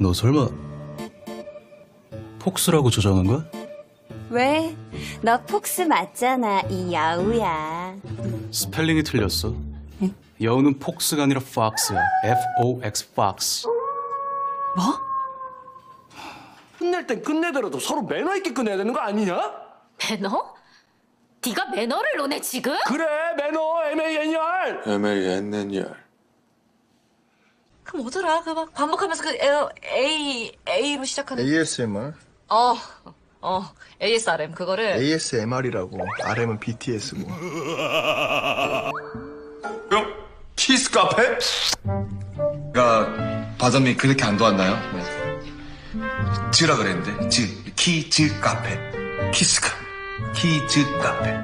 너 설마 fox라고 저장한 거야? 왜? 너 fox 맞잖아, 이 여우야. 스펠링이 틀렸어. 여우는 fox가 아니라 fox야. F-O-X, fox. 뭐? 끝낼 땐 끝내더라도 서로 매너 있게 끝내야 되는 거 아니냐? 매너? 네가 매너를 논해 지금? 그래 매너 M-A-N-E-R MANNR 그 뭐더라? 그 막 반복하면서 그 A A로 시작하는 ASMR, 어, 어, ASRM 그거를 ASMR이라고 RM은 BTS고 형 키스 카페? 가 바점이 그렇게 안 도왔나요? 네. 즈라 그랬는데 즈 키즈 카페 키스 카페 키즈 카페